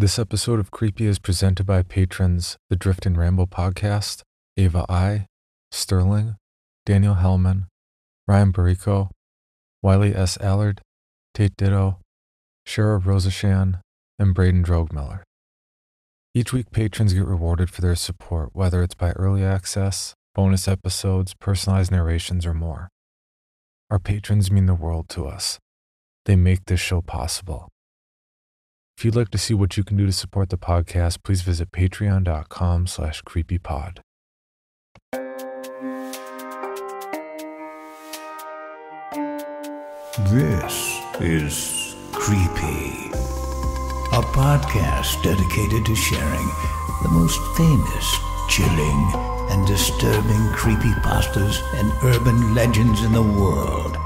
This episode of Creepy is presented by patrons The Drift and Ramble podcast, Ava I, Sterling, Daniel Hellman, Ryan Barico, Wiley S. Allard, Tate Ditto, Shara Rosashan, and Braden Drogmiller. Each week, patrons get rewarded for their support, whether it's by early access, bonus episodes, personalized narrations, or more. Our patrons mean the world to us. They make this show possible. If you'd like to see what you can do to support the podcast, please visit patreon.com slash creepypod. This is Creepy, a podcast dedicated to sharing the most famous, chilling, and disturbing creepypastas and urban legends in the world.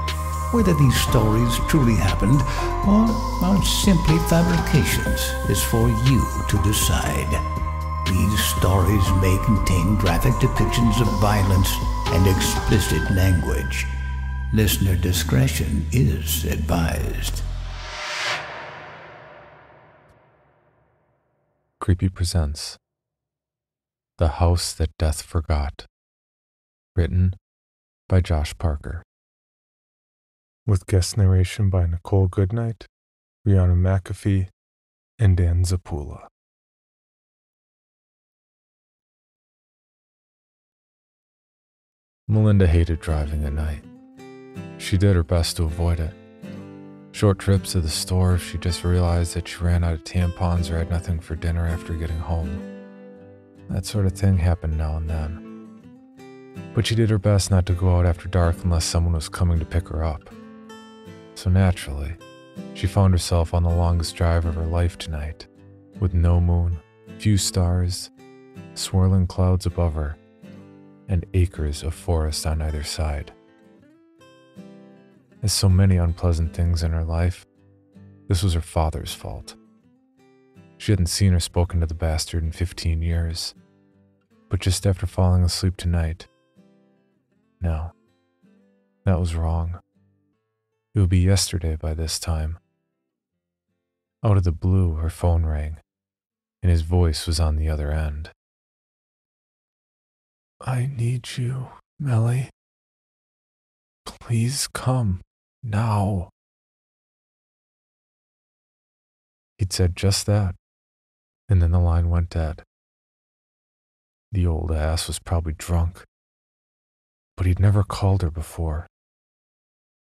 Whether these stories truly happened or are simply fabrications is for you to decide. These stories may contain graphic depictions of violence and explicit language. Listener discretion is advised. Creepy presents The House That Death Forgot. Written by Josh Parker. With guest narration by Nichole Goodnight, Rhiannon MacAfee, and Dan Zapulla. Melinda hated driving at night. She did her best to avoid it. Short trips to the store if she just realized that she ran out of tampons or had nothing for dinner after getting home. That sort of thing happened now and then. But she did her best not to go out after dark unless someone was coming to pick her up. So naturally, she found herself on the longest drive of her life tonight, with no moon, few stars, swirling clouds above her, and acres of forest on either side. As so many unpleasant things in her life, this was her father's fault. She hadn't seen or spoken to the bastard in 15 years, but just after falling asleep tonight, no, that was wrong. It would be yesterday by this time. Out of the blue, her phone rang, and his voice was on the other end. I need you, Melly. Please come now. He'd said just that, and then the line went dead. The old ass was probably drunk, but he'd never called her before.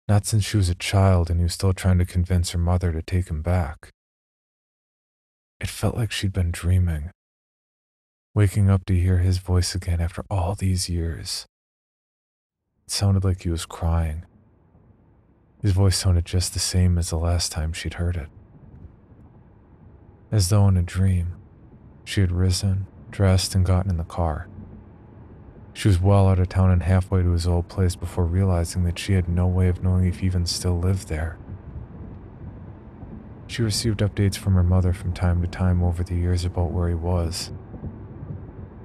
Not since she was a child and he was still trying to convince her mother to take him back. It felt like she'd been dreaming, waking up to hear his voice again after all these years. It sounded like he was crying. His voice sounded just the same as the last time she'd heard it. As though in a dream, she had risen, dressed, and gotten in the car. She was well out of town and halfway to his old place before realizing that she had no way of knowing if he even still lived there. She received updates from her mother from time to time over the years about where he was.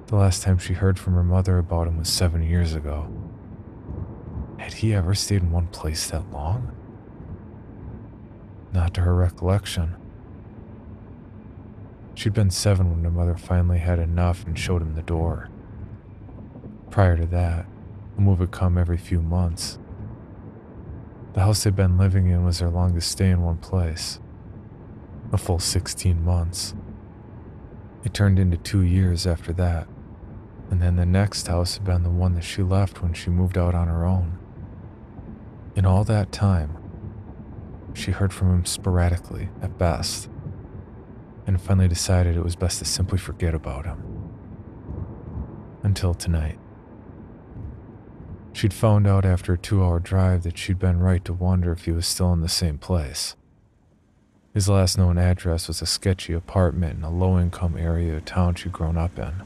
The last time she heard from her mother about him was seven years ago. Had he ever stayed in one place that long? Not to her recollection. She'd been seven when her mother finally had enough and showed him the door. Prior to that, a move would come every few months. The house they'd been living in was their longest stay in one place a full 16 months. It turned into two years after that, and then the next house had been the one that she left when she moved out on her own. In all that time, she heard from him sporadically, at best, and finally decided it was best to simply forget about him. Until tonight. She'd found out after a two hour drive that she'd been right to wonder if he was still in the same place. His last known address was a sketchy apartment in a low income area of town she'd grown up in.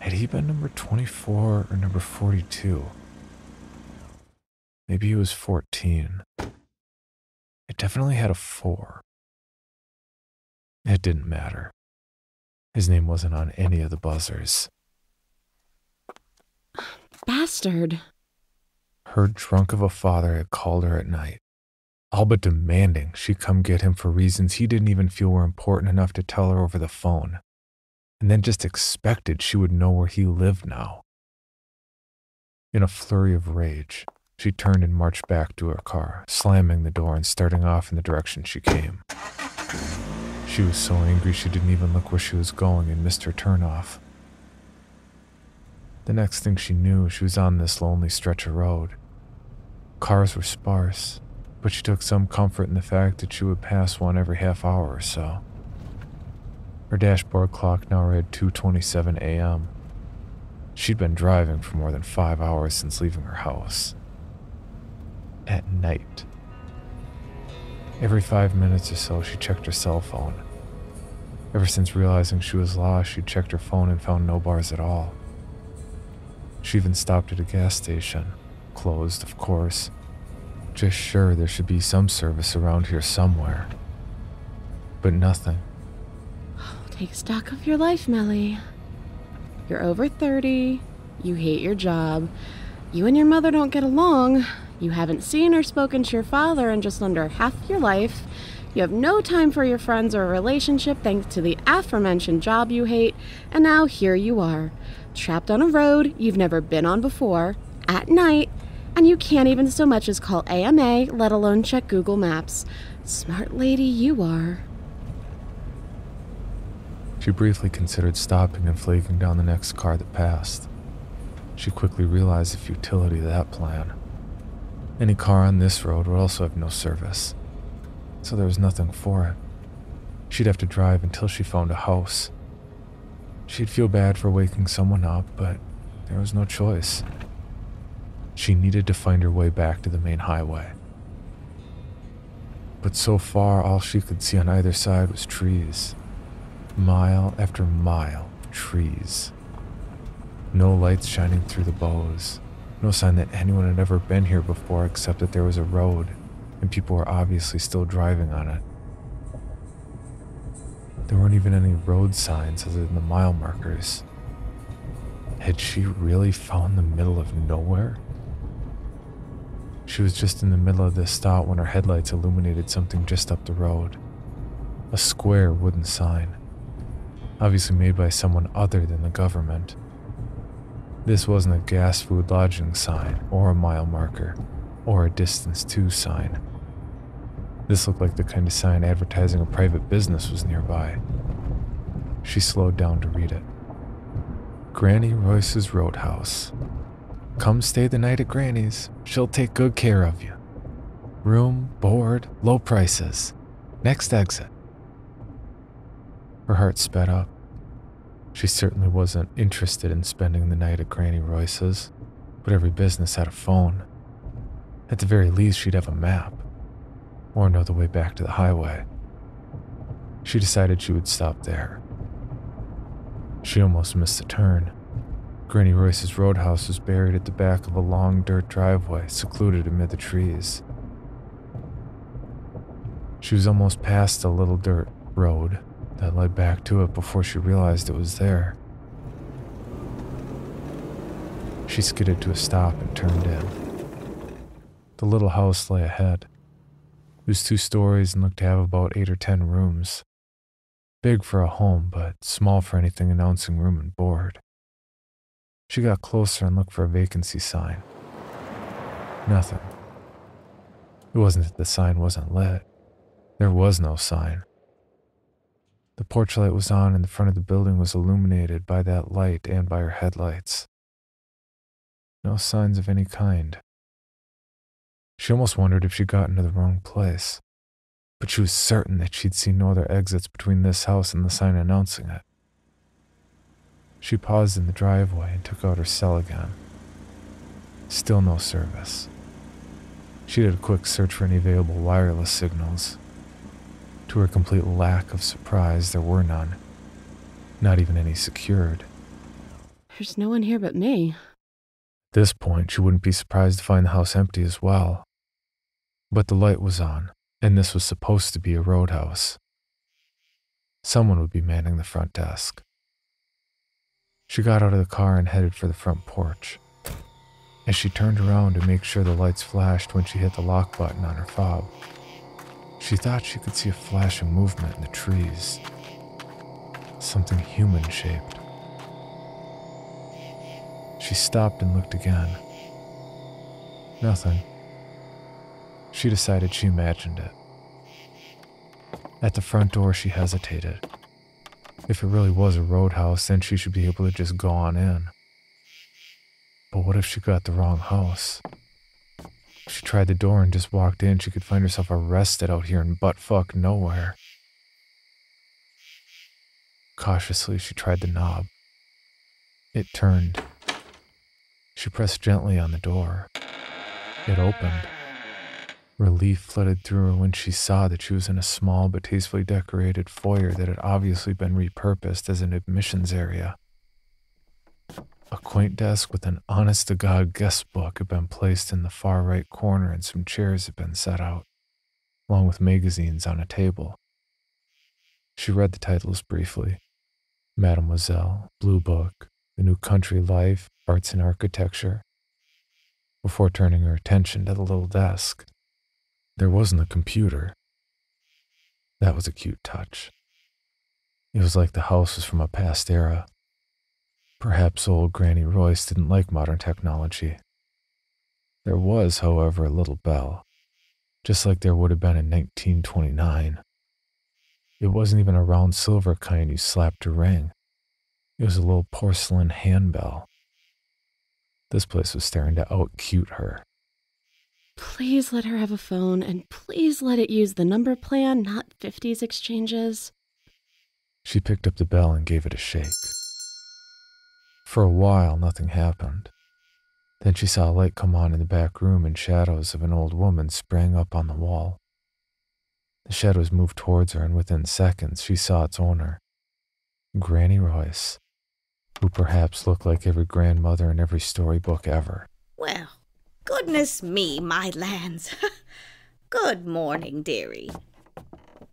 Had he been number 24 or number 42? Maybe he was 14. It definitely had a 4. It didn't matter. His name wasn't on any of the buzzers. Bastard. Her drunk of a father had called her at night, all but demanding she come get him for reasons he didn't even feel were important enough to tell her over the phone, and then just expected she would know where he lived now. In a flurry of rage, she turned and marched back to her car, slamming the door and starting off in the direction she came. She was so angry she didn't even look where she was going and missed her turnoff. The next thing she knew, she was on this lonely stretch of road. Cars were sparse, but she took some comfort in the fact that she would pass one every half hour or so. Her dashboard clock now read 2:27 a.m. She'd been driving for more than 5 hours since leaving her house. At night. Every 5 minutes or so she checked her cell phone. Ever since realizing she was lost, she checked her phone and found no bars at all. She even stopped at a gas station, closed, of course, just sure there should be some service around here somewhere. But nothing. Take stock of your life, Melly. You're over 30. You hate your job. You and your mother don't get along. You haven't seen or spoken to your father in just under half your life. You have no time for your friends or a relationship thanks to the aforementioned job you hate. And now here you are, trapped on a road you've never been on before, at night, and you can't even so much as call AMA, let alone check Google Maps. Smart lady you are. She briefly considered stopping and flagging down the next car that passed. She quickly realized the futility of that plan. Any car on this road would also have no service, so there was nothing for it. She'd have to drive until she found a house. She'd feel bad for waking someone up, but there was no choice. She needed to find her way back to the main highway. But so far, all she could see on either side was trees. Mile after mile of trees. No lights shining through the boughs. No sign that anyone had ever been here before except that there was a road, and people were obviously still driving on it. There weren't even any road signs other than the mile markers. Had she really found the middle of nowhere? She was just in the middle of this thought when her headlights illuminated something just up the road. A square wooden sign, obviously made by someone other than the government. This wasn't a gas food lodging sign, or a mile marker, or a distance to sign. This looked like the kind of sign advertising a private business was nearby. She slowed down to read it. Granny Royce's Roadhouse, Come stay the night at Granny's. She'll take good care of you. Room, board, low prices. Next exit. Her heart sped up. She certainly wasn't interested in spending the night at Granny Royce's, but every business had a phone. At the very least, she'd have a map, or know the way back to the highway. She decided she would stop there. She almost missed the turn. Granny Royce's roadhouse was buried at the back of a long dirt driveway, secluded amid the trees. She was almost past a little dirt road that led back to it before she realized it was there. She skidded to a stop and turned in. The little house lay ahead. It was two stories and looked to have about eight or ten rooms. Big for a home, but small for anything announcing room and board. She got closer and looked for a vacancy sign. Nothing. It wasn't that the sign wasn't lit. There was no sign. The porch light was on and the front of the building was illuminated by that light and by her headlights. No signs of any kind. She almost wondered if she'd gotten to the wrong place, but she was certain that she'd seen no other exits between this house and the sign announcing it. She paused in the driveway and took out her cell again. Still no service. She did a quick search for any available wireless signals. To her complete lack of surprise, there were none. Not even any secured. There's no one here but me. At this point, she wouldn't be surprised to find the house empty as well. But the light was on, and this was supposed to be a roadhouse. Someone would be manning the front desk. She got out of the car and headed for the front porch. As she turned around to make sure the lights flashed when she hit the lock button on her fob, She thought she could see a flash of movement in the trees. Something human shaped. She stopped and looked again. Nothing. She decided she imagined it. At the front door, she hesitated. If it really was a roadhouse, then she should be able to just go on in. But what if she got the wrong house? If she tried the door and just walked in, she could find herself arrested out here in buttfuck nowhere. Cautiously, she tried the knob. It turned. She pressed gently on the door. It opened. Relief flooded through her when she saw that she was in a small but tastefully decorated foyer that had obviously been repurposed as an admissions area. A quaint desk with an honest to God guest book had been placed in the far right corner and some chairs had been set out, along with magazines on a table. She read the titles briefly Mademoiselle, Blue Book, The New Country Life, Arts and Architecture, before turning her attention to the little desk. There wasn't a computer. That was a cute touch. It was like the house was from a past era. Perhaps old Granny Royce didn't like modern technology. There was, however, a little bell, just like there would have been in 1929. It wasn't even a round silver kind you slapped to ring. It was a little porcelain handbell. This place was starting to out cute her. Please let her have a phone and please let it use the number plan, not 50s exchanges. She picked up the bell and gave it a shake. For a while, nothing happened. Then she saw a light come on in the back room and shadows of an old woman sprang up on the wall. The shadows moved towards her, and within seconds she saw its owner, Granny Royce, who perhaps looked like every grandmother in every storybook ever. Well, Goodness me, my lands. Good morning, dearie.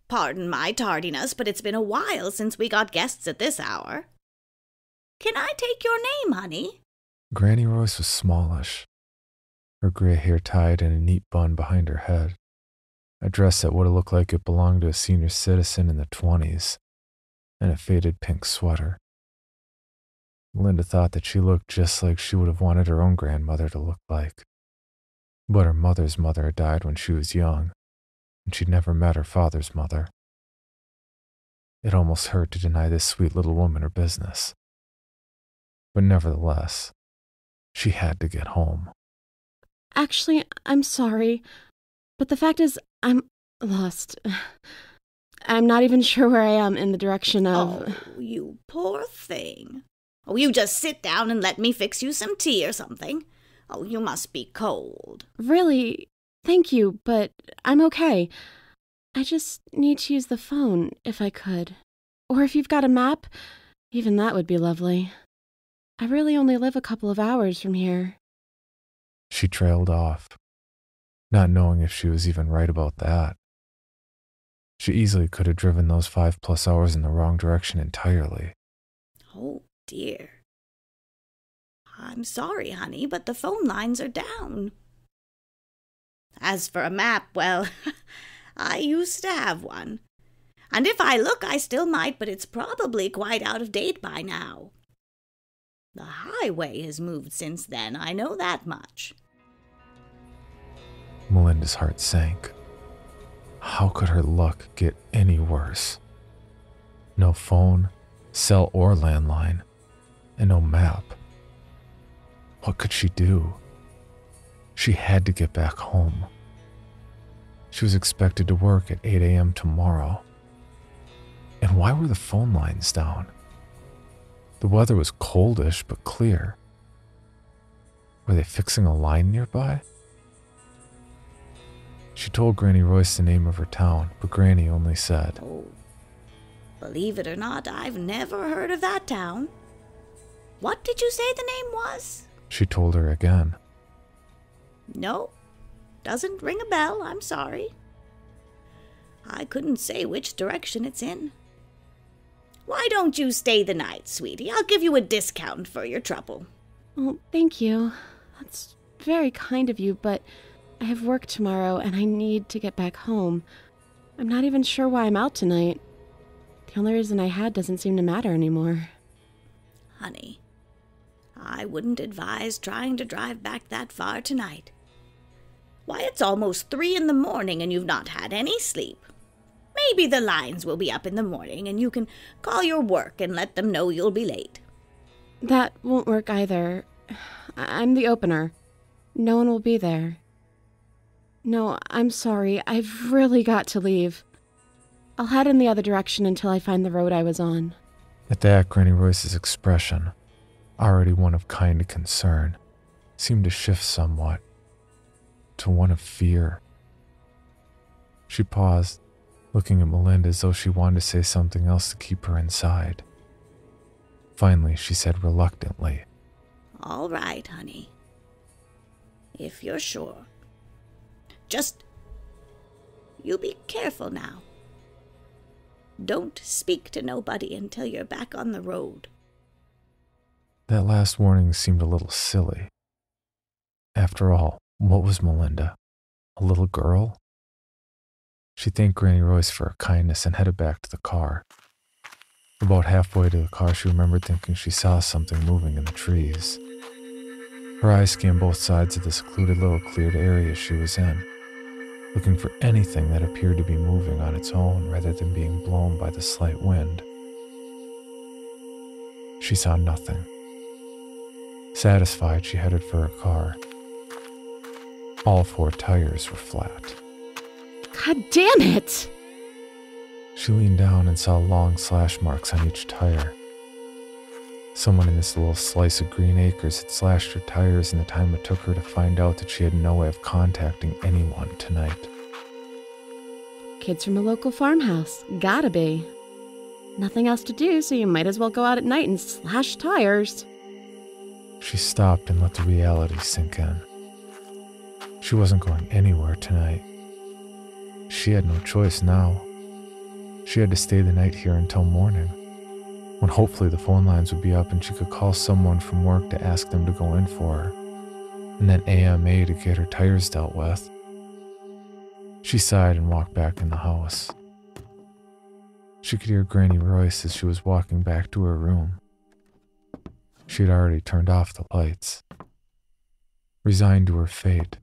Pardon my tardiness, but it's been a while since we got guests at this hour. Can I take your name, honey? Granny Royce was smallish, her gray hair tied in a neat bun behind her head, a dress that would have looked like it belonged to a senior citizen in the 20s, and a faded pink sweater. Linda thought that she looked just like she would have wanted her own grandmother to look like. But her mother's mother had died when she was young, and she'd never met her father's mother. It almost hurt to deny this sweet little woman her business. But nevertheless, she had to get home. Actually, I'm sorry, but the fact is, I'm lost. I'm not even sure where I am in the direction of. Oh, you poor thing. Oh, you just sit down and let me fix you some tea or something. Oh, you must be cold. Really? Thank you, but I'm okay. I just need to use the phone, if I could. Or if you've got a map, even that would be lovely. I really only live a couple of hours from here. She trailed off, not knowing if she was even right about that. She easily could have driven those five plus hours in the wrong direction entirely. Oh, dear. I'm sorry, honey, but the phone lines are down. As for a map, well, I used to have one. And if I look, I still might, but it's probably quite out of date by now. The highway has moved since then, I know that much. Melinda's heart sank. How could her luck get any worse? No phone, cell, or landline, and no map. What could she do? She had to get back home. She was expected to work at 8 a.m. tomorrow. And why were the phone lines down? The weather was coldish but clear. Were they fixing a line nearby? She told Granny Royce the name of her town, but Granny only said, Oh, believe it or not, I've never heard of that town. What did you say the name was? She told her again. No, doesn't ring a bell, I'm sorry. I couldn't say which direction it's in. Why don't you stay the night, sweetie? I'll give you a discount for your trouble. Oh, thank you. That's very kind of you, but I have work tomorrow and I need to get back home. I'm not even sure why I'm out tonight. The only reason I had doesn't seem to matter anymore. Honey, I wouldn't advise trying to drive back that far tonight. Why, it's almost three in the morning and you've not had any sleep. Maybe the lines will be up in the morning and you can call your work and let them know you'll be late. That won't work either. I- I'm the opener. No one will be there. No, I'm sorry. I've really got to leave. I'll head in the other direction until I find the road I was on. At that, Granny Royce's expression, already one of kind concern, seemed to shift somewhat to one of fear. She paused, looking at Melinda as though she wanted to say something else to keep her inside. Finally, she said reluctantly, All right, honey. If you're sure. Just. You be careful now. Don't speak to nobody until you're back on the road. That last warning seemed a little silly. After all, what was Melinda? A little girl? She thanked Granny Royce for her kindness and headed back to the car. About halfway to the car, she remembered thinking she saw something moving in the trees. Her eyes scanned both sides of the secluded little cleared area she was in, looking for anything that appeared to be moving on its own rather than being blown by the slight wind. She saw nothing. Satisfied, she headed for her car. All four tires were flat. God damn it! She leaned down and saw long slash marks on each tire. Someone in this little slice of green acres had slashed her tires in the time it took her to find out that she had no way of contacting anyone tonight. Kids from a local farmhouse. Gotta be. Nothing else to do, so you might as well go out at night and slash tires. She stopped and let the reality sink in. She wasn't going anywhere tonight. She had no choice now. She had to stay the night here until morning, when hopefully the phone lines would be up and she could call someone from work to ask them to go in for her, and then AMA to get her tires dealt with. She sighed and walked back in the house. She could hear Granny Royce as she was walking back to her room. She had already turned off the lights. Resigned to her fate,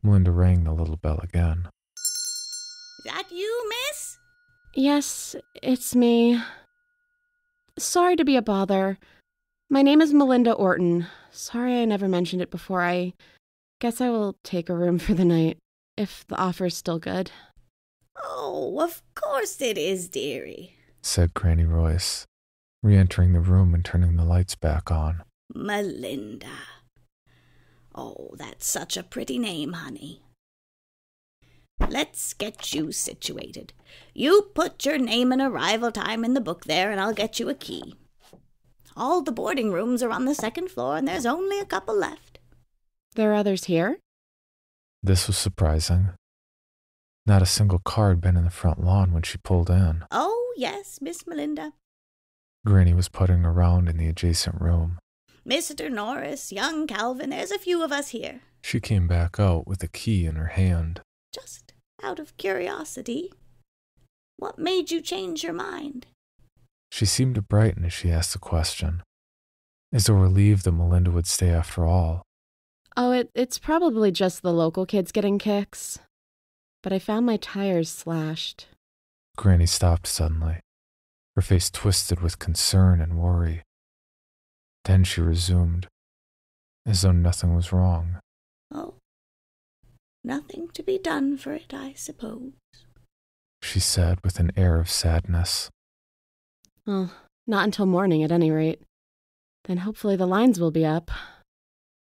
Melinda rang the little bell again. Is that you, miss? Yes, it's me. Sorry to be a bother. My name is Melinda Orton. Sorry I never mentioned it before. I guess I will take a room for the night, if the offer's still good. Oh, of course it is, dearie. said Granny Royce, re entering the room and turning the lights back on. Melinda. Oh, that's such a pretty name, honey. Let's get you situated. You put your name and arrival time in the book there, and I'll get you a key. All the boarding rooms are on the second floor, and there's only a couple left. There are others here? This was surprising. Not a single car had been in the front lawn when she pulled in. Oh, yes, Miss Melinda. Granny was putting around in the adjacent room. Mr. Norris, young Calvin, there's a few of us here. She came back out with a key in her hand. Just out of curiosity, what made you change your mind? She seemed to brighten as she asked the question, as though relieved that Melinda would stay after all. Oh, it, it's probably just the local kids getting kicks. But I found my tires slashed. Granny stopped suddenly, her face twisted with concern and worry. Then she resumed, as though nothing was wrong. Oh, nothing to be done for it, I suppose. She said with an air of sadness. Well, not until morning at any rate. Then hopefully the lines will be up.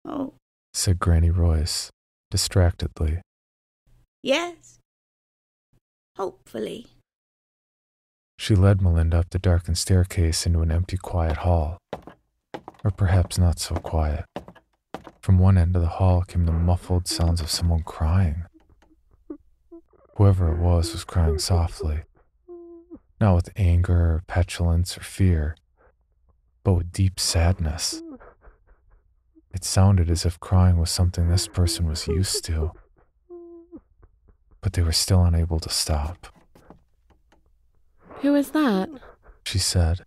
Oh, said Granny Royce, distractedly. yes. Hopefully. She led Melinda up the darkened staircase into an empty, quiet hall. Or perhaps not so quiet. From one end of the hall came the muffled sounds of someone crying. Whoever it was was crying softly, not with anger or petulance or fear, but with deep sadness. It sounded as if crying was something this person was used to, but they were still unable to stop. Who is that? She said,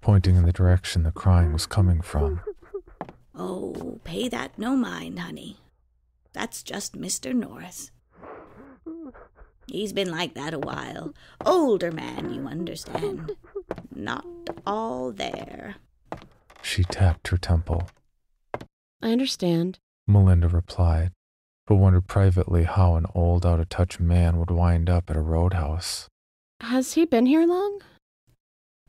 pointing in the direction the crying was coming from. Oh, pay that no mind, honey. That's just Mr. Norris. He's been like that a while. Older man, you understand. Not all there. She tapped her temple. I understand. Melinda replied, but wondered privately how an old, out of touch man would wind up at a roadhouse. Has he been here long?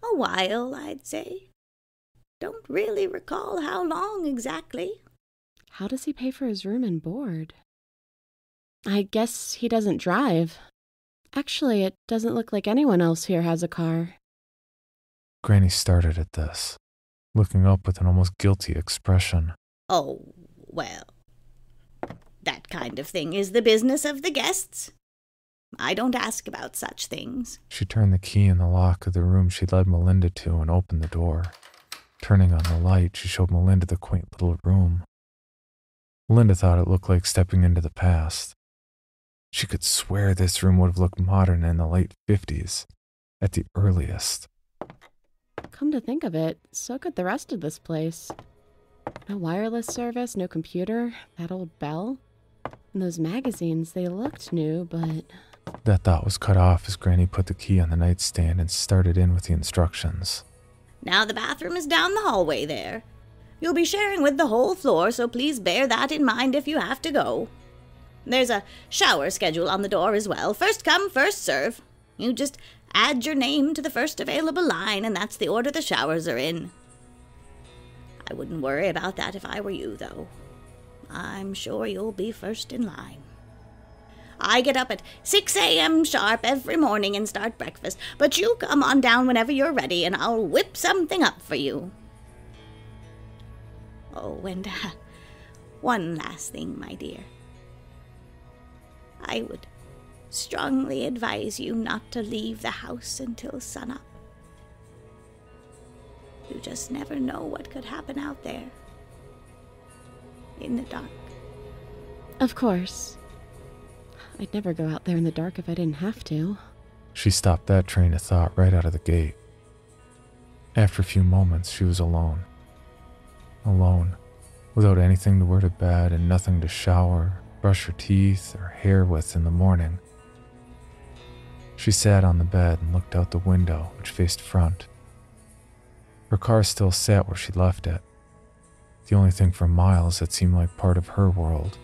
A while, I'd say. Don't really recall how long exactly. How does he pay for his room and board? I guess he doesn't drive. Actually, it doesn't look like anyone else here has a car. Granny started at this, looking up with an almost guilty expression. Oh, well, that kind of thing is the business of the guests. I don't ask about such things. She turned the key in the lock of the room she led Melinda to and opened the door. Turning on the light, she showed Melinda the quaint little room. Melinda thought it looked like stepping into the past. She could swear this room would have looked modern in the late 50s, at the earliest. Come to think of it, so could the rest of this place. No wireless service, no computer, that old bell. And those magazines, they looked new, but. That thought was cut off as Granny put the key on the nightstand and started in with the instructions. Now the bathroom is down the hallway there. You'll be sharing with the whole floor, so please bear that in mind if you have to go. There's a shower schedule on the door as well. First come, first serve. You just add your name to the first available line, and that's the order the showers are in. I wouldn't worry about that if I were you, though. I'm sure you'll be first in line. I get up at 6 a.m. sharp every morning and start breakfast, but you come on down whenever you're ready, and I'll whip something up for you. Oh, and uh, one last thing, my dear. I would strongly advise you not to leave the house until sunup. You just never know what could happen out there. In the dark. Of course. I'd never go out there in the dark if I didn't have to. She stopped that train of thought right out of the gate. After a few moments, she was alone. Alone, without anything to wear to bed and nothing to shower, brush her teeth, or hair with in the morning. She sat on the bed and looked out the window, which faced front. Her car still sat where she'd left it, the only thing for miles that seemed like part of her world.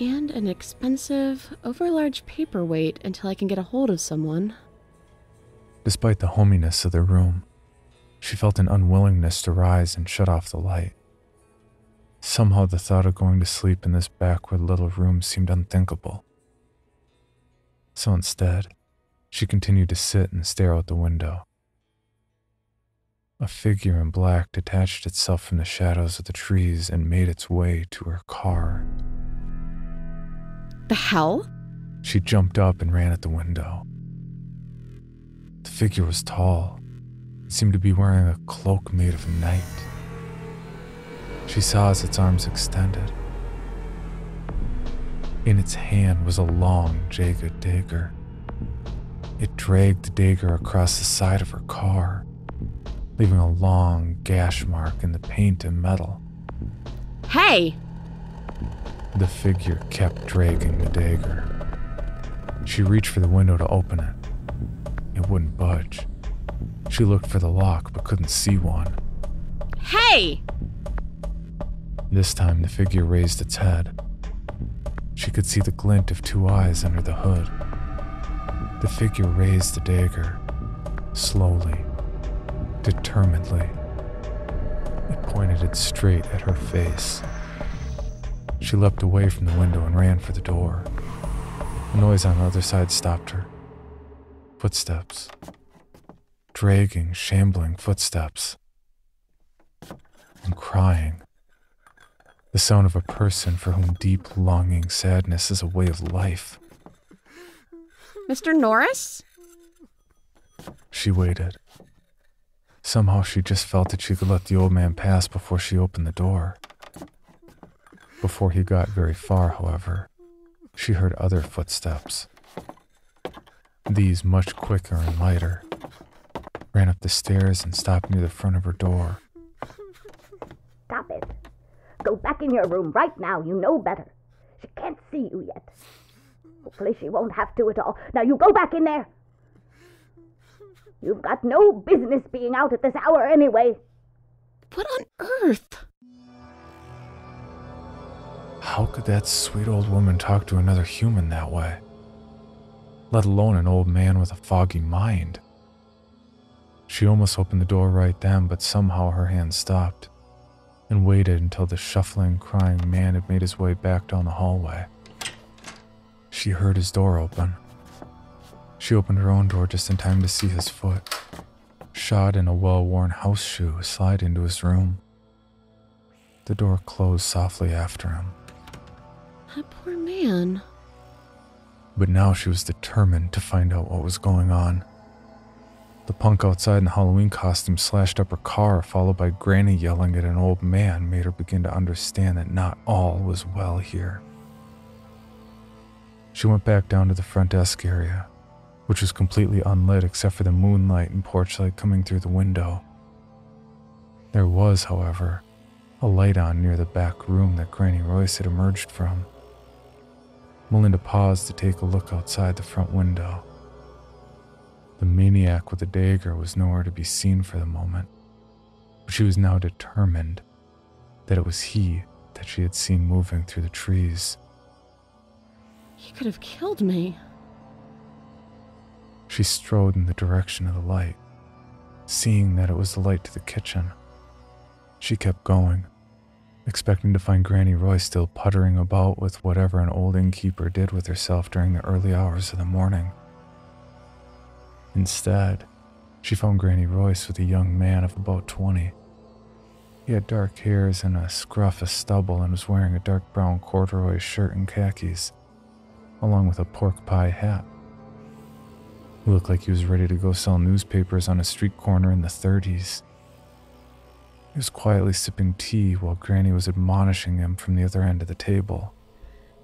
And an expensive, overlarge paperweight until I can get a hold of someone. Despite the hominess of the room, she felt an unwillingness to rise and shut off the light. Somehow the thought of going to sleep in this backward little room seemed unthinkable. So instead, she continued to sit and stare out the window. A figure in black detached itself from the shadows of the trees and made its way to her car. The hell? She jumped up and ran at the window. The figure was tall. It seemed to be wearing a cloak made of night. She saw as its arms extended. In its hand was a long, jagged dagger. It dragged the dagger across the side of her car leaving a long gash mark in the paint and metal. Hey! The figure kept dragging the dagger. She reached for the window to open it. It wouldn't budge. She looked for the lock but couldn't see one. Hey! This time the figure raised its head. She could see the glint of two eyes under the hood. The figure raised the dagger, slowly, determinedly. It pointed it straight at her face. She leapt away from the window and ran for the door. A noise on the other side stopped her. Footsteps. Dragging, shambling footsteps. And crying. The sound of a person for whom deep, longing sadness is a way of life. Mr. Norris? She waited. Somehow she just felt that she could let the old man pass before she opened the door. Before he got very far, however, she heard other footsteps. these much quicker and lighter, ran up the stairs and stopped near the front of her door. Stop it. Go back in your room right now. You know better. She can't see you yet. Hopefully she won't have to at all. Now you go back in there. You've got no business being out at this hour anyway. What on earth? How could that sweet old woman talk to another human that way? Let alone an old man with a foggy mind. She almost opened the door right then, but somehow her hand stopped and waited until the shuffling, crying man had made his way back down the hallway. She heard his door open. She opened her own door just in time to see his foot, shod in a well worn house shoe, slide into his room. The door closed softly after him. That poor man. But now she was determined to find out what was going on. The punk outside in the Halloween costume slashed up her car, followed by Granny yelling at an old man, made her begin to understand that not all was well here. She went back down to the front desk area, which was completely unlit except for the moonlight and porch light coming through the window. There was, however, a light on near the back room that Granny Royce had emerged from. Melinda paused to take a look outside the front window. The maniac with the dagger was nowhere to be seen for the moment, but she was now determined that it was he that she had seen moving through the trees. He could have killed me. She strode in the direction of the light, seeing that it was the light to the kitchen. She kept going, expecting to find Granny Roy still puttering about with whatever an old innkeeper did with herself during the early hours of the morning. Instead, she found Granny Royce with a young man of about 20. He had dark hairs and a scruff of stubble and was wearing a dark brown corduroy shirt and khakis, along with a pork pie hat. He looked like he was ready to go sell newspapers on a street corner in the 30s. He was quietly sipping tea while Granny was admonishing him from the other end of the table.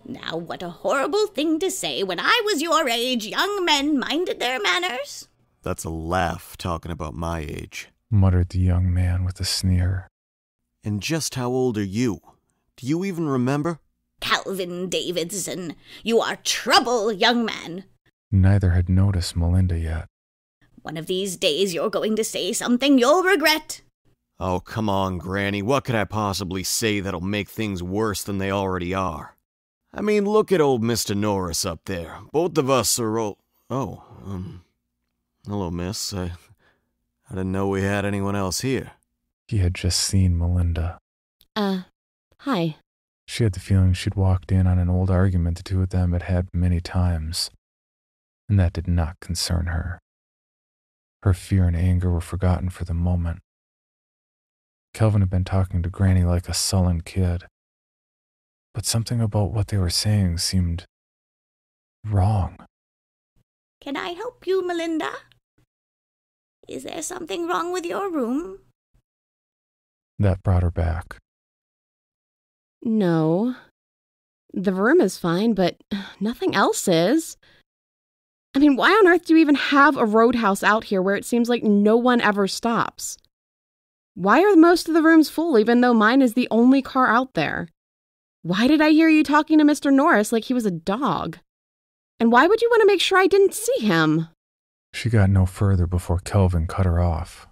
Now, what a horrible thing to say. When I was your age, young men minded their manners. That's a laugh talking about my age. Muttered the young man with a sneer. And just how old are you? Do you even remember? Calvin Davidson, you are trouble, young man. Neither had noticed Melinda yet. One of these days you're going to say something you'll regret. Oh, come on, Granny. What could I possibly say that'll make things worse than they already are? I mean, look at old Mr. Norris up there. Both of us are old. Oh, um. Hello, miss. I. I didn't know we had anyone else here. He had just seen Melinda. Uh, hi. She had the feeling she'd walked in on an old argument the two of them had had many times, and that did not concern her. Her fear and anger were forgotten for the moment. Kelvin had been talking to Granny like a sullen kid, but something about what they were saying seemed wrong. Can I help you, Melinda? Is there something wrong with your room? That brought her back. No. The room is fine, but nothing else is. I mean, why on earth do you even have a roadhouse out here where it seems like no one ever stops? Why are most of the rooms full, even though mine is the only car out there? Why did I hear you talking to Mr. Norris like he was a dog? And why would you want to make sure I didn't see him? She got no further before Kelvin cut her off.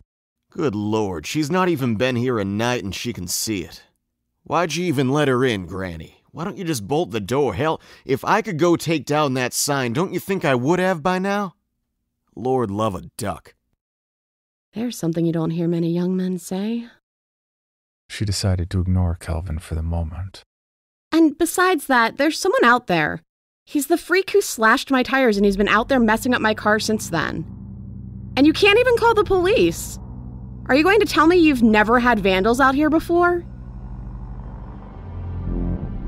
Good lord, she's not even been here a night and she can see it. Why'd you even let her in, Granny? Why don't you just bolt the door? Hell, if I could go take down that sign, don't you think I would have by now? Lord love a duck. There's something you don't hear many young men say. She decided to ignore Kelvin for the moment. And besides that, there's someone out there. He's the freak who slashed my tires and he's been out there messing up my car since then. And you can't even call the police. Are you going to tell me you've never had vandals out here before?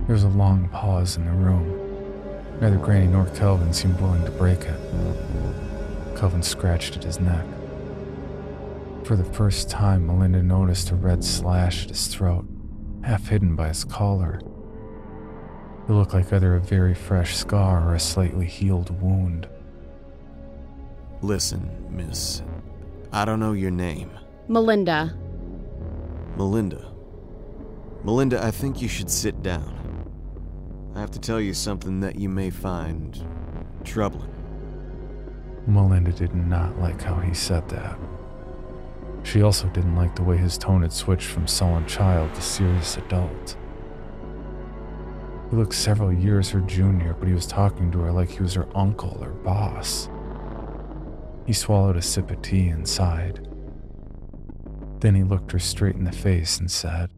There was a long pause in the room. Neither Granny nor Kelvin seemed willing to break it. Kelvin scratched at his neck. For the first time, Melinda noticed a red slash at his throat, half hidden by his collar. It looked like either a very fresh scar or a slightly healed wound. Listen, miss, I don't know your name. Melinda. Melinda. Melinda, I think you should sit down. I have to tell you something that you may find troubling. Melinda did not like how he said that. She also didn't like the way his tone had switched from sullen child to serious adult. He looked several years her junior, but he was talking to her like he was her uncle or boss. He swallowed a sip of tea and sighed. Then he looked her straight in the face and said,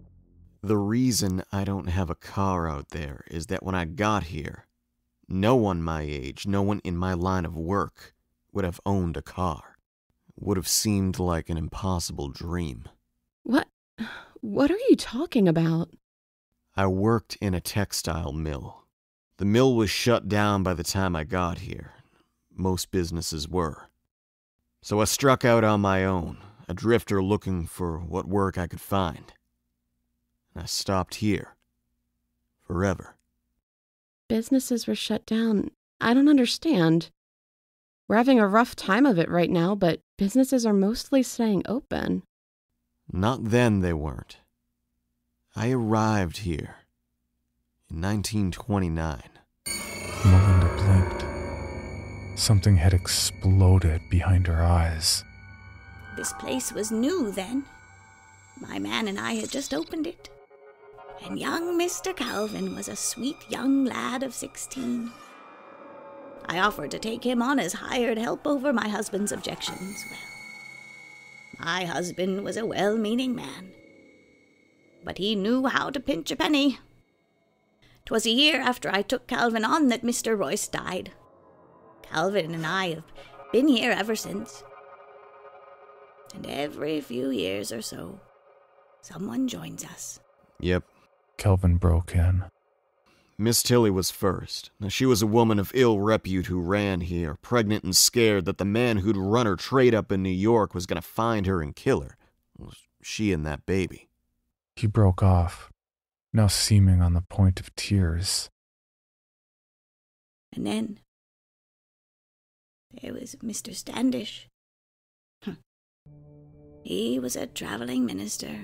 The reason I don't have a car out there is that when I got here, no one my age, no one in my line of work, would have owned a car. Would have seemed like an impossible dream. What? What are you talking about? I worked in a textile mill. The mill was shut down by the time I got here. Most businesses were. So I struck out on my own, a drifter looking for what work I could find. And I stopped here. Forever. Businesses were shut down. I don't understand. We're having a rough time of it right now, but businesses are mostly staying open. Not then, they weren't. I arrived here in 1929. Melinda blinked. Something had exploded behind her eyes. This place was new then. My man and I had just opened it. And young Mr. Calvin was a sweet young lad of 16. I offered to take him on as hired help over my husband's objections. Well, my husband was a well meaning man, but he knew how to pinch a penny. 'Twas a year after I took Calvin on that Mr. Royce died. Calvin and I have been here ever since. And every few years or so, someone joins us. Yep, Calvin broke in. Miss Tilly was first. She was a woman of ill repute who ran here, pregnant and scared that the man who'd run her trade up in New York was going to find her and kill her. Well, she and that baby. He broke off, now seeming on the point of tears. And then there was Mr. Standish. Huh. He was a traveling minister.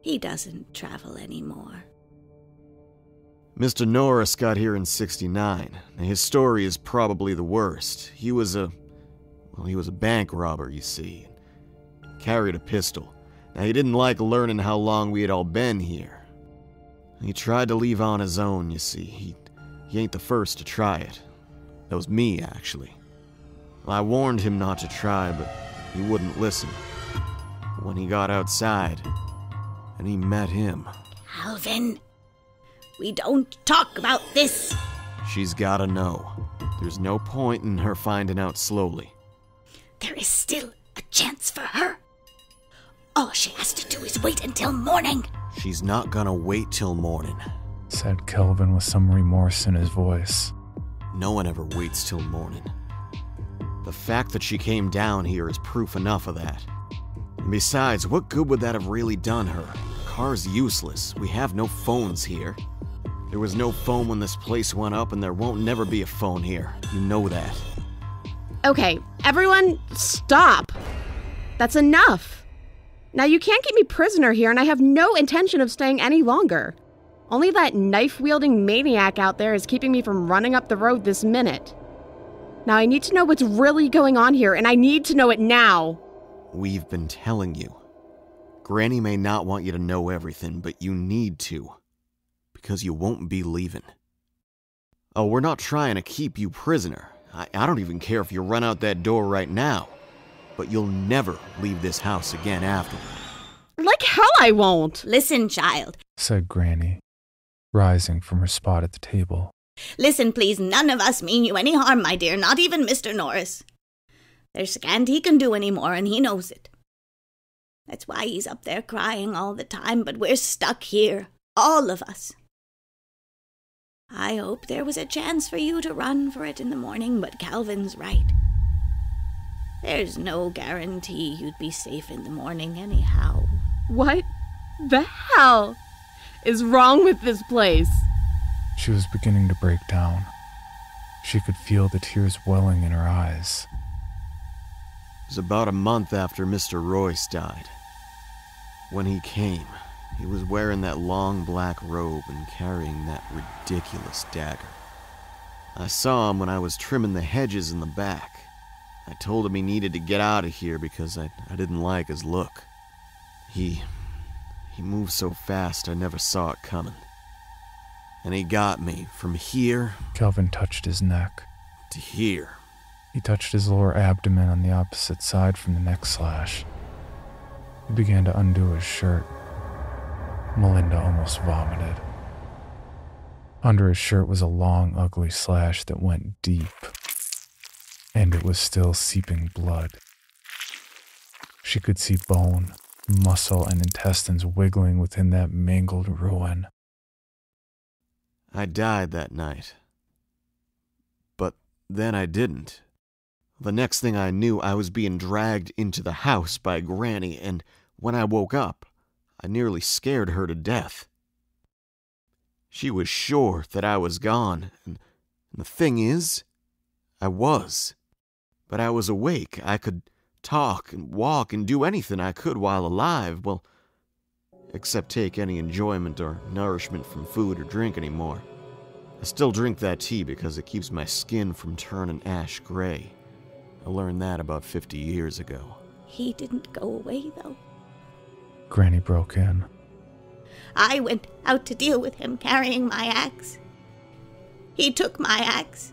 He doesn't travel anymore. Mr. Norris got here in 69. His story is probably the worst. He was a. Well, he was a bank robber, you see. Carried a pistol. Now, he didn't like learning how long we had all been here. He tried to leave on his own, you see. He, he ain't the first to try it. That was me, actually. I warned him not to try, but he wouldn't listen. When he got outside, and he met him. Alvin, we don't talk about this. She's gotta know. There's no point in her finding out slowly. There is still a chance for her. All she has to do is wait until morning. She's not gonna wait till morning. said Calvin with some remorse in his voice. No one ever waits till morning. The fact that she came down here is proof enough of that. And besides, what good would that have really done her? Car's useless. We have no phones here. There was no phone when this place went up, and there won't never be a phone here. You know that. Okay, everyone, stop. That's enough. Now, you can't keep me prisoner here, and I have no intention of staying any longer. Only that knife wielding maniac out there is keeping me from running up the road this minute. Now, I need to know what's really going on here, and I need to know it now. We've been telling you. Granny may not want you to know everything, but you need to. Because you won't be leaving. Oh, we're not trying to keep you prisoner. I, I don't even care if you run out that door right now. But you'll never leave this house again afterward. Like hell, I won't. Listen, child. said Granny, rising from her spot at the table. Listen, please. None of us mean you any harm, my dear, not even Mr. Norris. There's scant he can do any more, and he knows it. That's why he's up there crying all the time, but we're stuck here, all of us. I hope there was a chance for you to run for it in the morning, but Calvin's right. There's no guarantee you'd be safe in the morning, anyhow. What the hell is wrong with this place? She was beginning to break down. She could feel the tears welling in her eyes. It was about a month after Mr. Royce died. When he came, he was wearing that long black robe and carrying that ridiculous dagger. I saw him when I was trimming the hedges in the back. I told him he needed to get out of here because I, I didn't like his look. He. he moved so fast I never saw it coming. And he got me from here Calvin touched his neck. to here. He touched his lower abdomen on the opposite side from the neck slash. He began to undo his shirt. Melinda almost vomited. Under his shirt was a long, ugly slash that went deep, and it was still seeping blood. She could see bone, muscle, and intestines wiggling within that mangled ruin. I died that night. But then I didn't. The next thing I knew, I was being dragged into the house by Granny, and when I woke up, I nearly scared her to death. She was sure that I was gone, and the thing is, I was. But I was awake. I could talk and walk and do anything I could while alive, well, except take any enjoyment or nourishment from food or drink anymore. I still drink that tea because it keeps my skin from turning ash gray. I learned that about 50 years ago. He didn't go away, though. Granny broke in. I went out to deal with him carrying my axe. He took my axe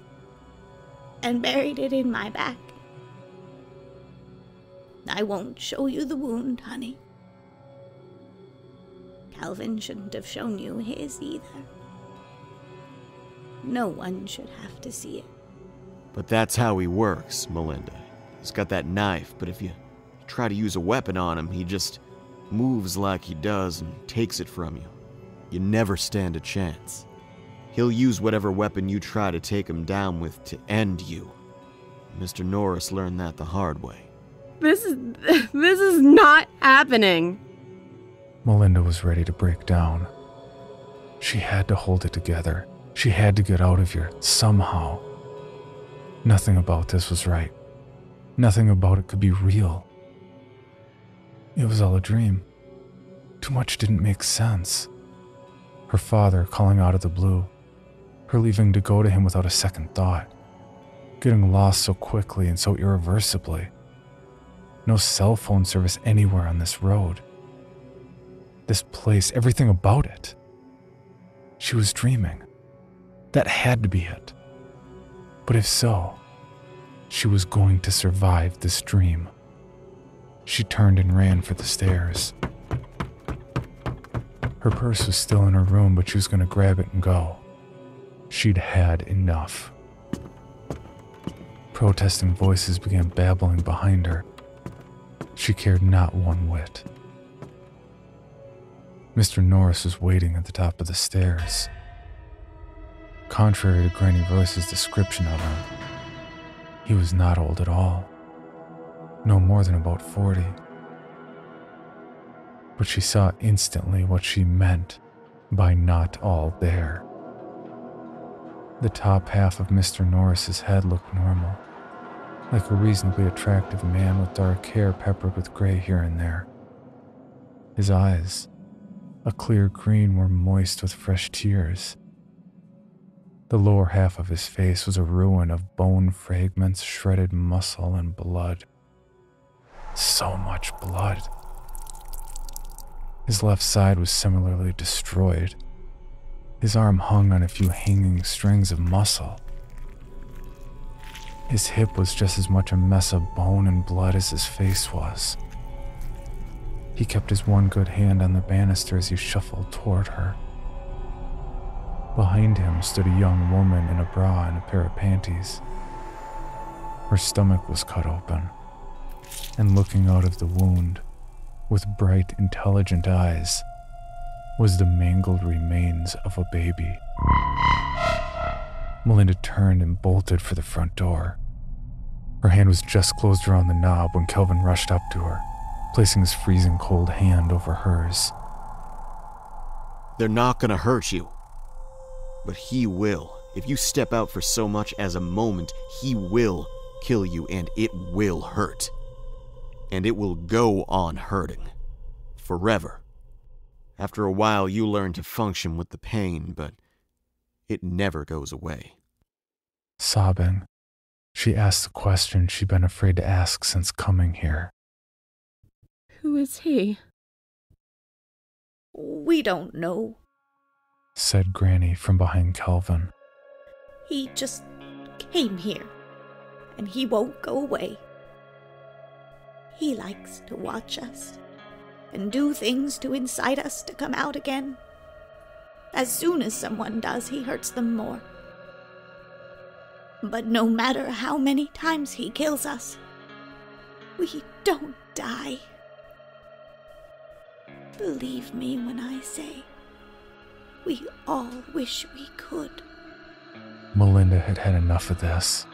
and buried it in my back. I won't show you the wound, honey. Calvin shouldn't have shown you his either. No one should have to see it. But that's how he works, Melinda. He's got that knife, but if you try to use a weapon on him, he just moves like he does and takes it from you. You never stand a chance. He'll use whatever weapon you try to take him down with to end you. Mr. Norris learned that the hard way. This is this is not happening. Melinda was ready to break down. She had to hold it together. She had to get out of here somehow. Nothing about this was right. Nothing about it could be real. It was all a dream. Too much didn't make sense. Her father calling out of the blue, her leaving to go to him without a second thought, getting lost so quickly and so irreversibly. No cell phone service anywhere on this road. This place, everything about it. She was dreaming. That had to be it. But if so, she was going to survive this dream. She turned and ran for the stairs. Her purse was still in her room, but she was going to grab it and go. She'd had enough. Protesting voices began babbling behind her. She cared not one whit. Mr. Norris was waiting at the top of the stairs. Contrary to Granny Royce's description of him, he was not old at all. No more than about 40. But she saw instantly what she meant by not all there. The top half of Mr. Norris's head looked normal, like a reasonably attractive man with dark hair peppered with gray here and there. His eyes, a clear green, were moist with fresh tears. The lower half of his face was a ruin of bone fragments, shredded muscle, and blood. So much blood. His left side was similarly destroyed. His arm hung on a few hanging strings of muscle. His hip was just as much a mess of bone and blood as his face was. He kept his one good hand on the banister as he shuffled toward her. Behind him stood a young woman in a bra and a pair of panties. Her stomach was cut open, and looking out of the wound, with bright, intelligent eyes, was the mangled remains of a baby. Melinda turned and bolted for the front door. Her hand was just closed around the knob when Calvin rushed up to her, placing his freezing cold hand over hers. They're not gonna hurt you. But he will, If you step out for so much as a moment, he will kill you and it will hurt. And it will go on hurting. Forever. After a while, you learn to function with the pain, but it never goes away. Sobbing, she asked the question she'd been afraid to ask since coming here. Who is he? We don't know. Said Granny from behind Calvin. He just came here, and he won't go away. He likes to watch us and do things to incite us to come out again. As soon as someone does, he hurts them more. But no matter how many times he kills us, we don't die. Believe me when I say, we all wish we could. Melinda had had enough of this.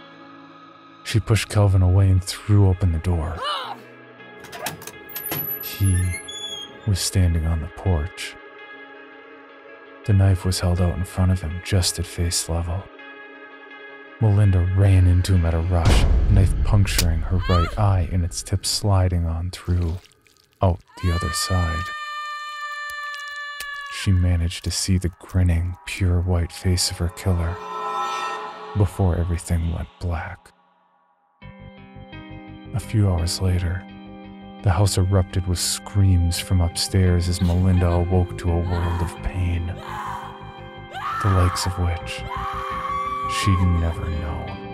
She pushed Calvin away and threw open the door. Ah! He was standing on the porch. The knife was held out in front of him, just at face level. Melinda ran into him at a rush, knife puncturing her right eye and its tip sliding on through, out the other side. She managed to see the grinning, pure white face of her killer before everything went black. A few hours later, the house erupted with screams from upstairs as Melinda awoke to a world of pain, the likes of which she'd never known.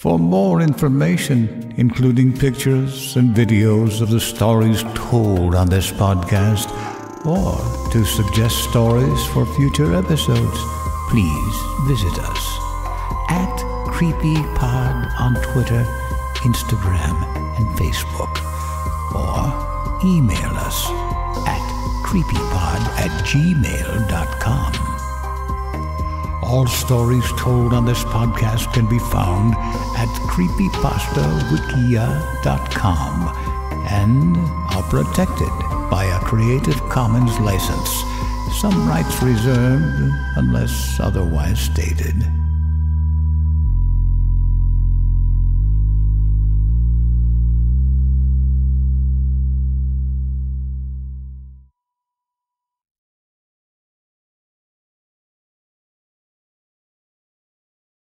For more information, including pictures and videos of the stories told on this podcast, or to suggest stories for future episodes, please visit us at CreepyPod on Twitter, Instagram, and Facebook, or email us at creepypod at gmail.com. All stories told on this podcast can be found at creepypastawikia.com and are protected by a Creative Commons license. Some rights reserved unless otherwise stated.